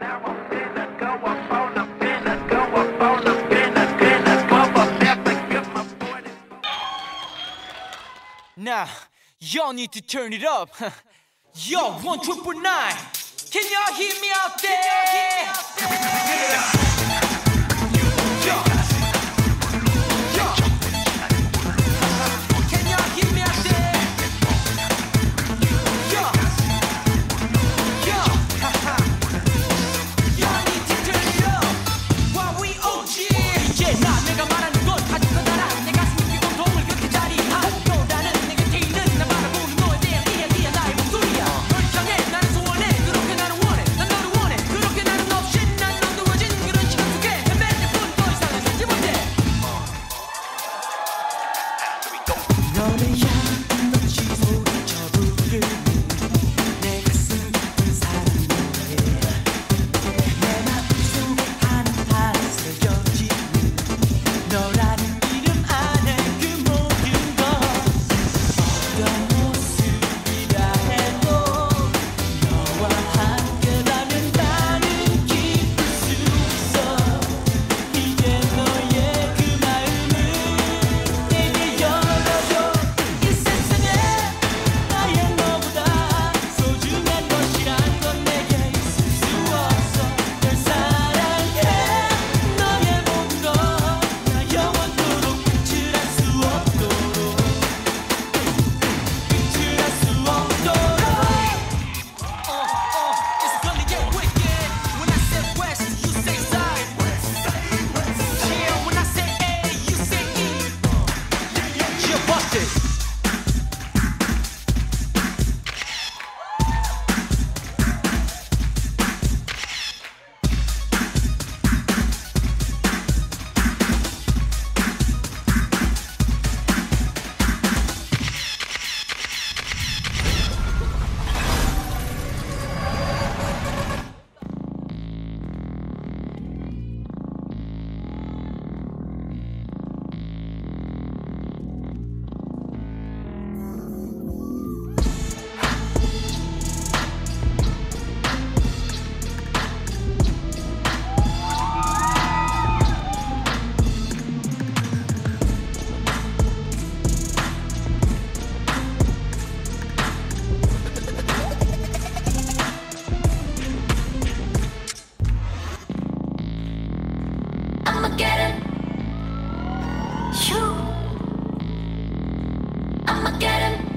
now I'm finna go up on a finna go up on a finna finna go up after get my 40. Now, y'all need to turn it up. Yo, one triple nine. Can y'all hear me out there? You, I'ma get him.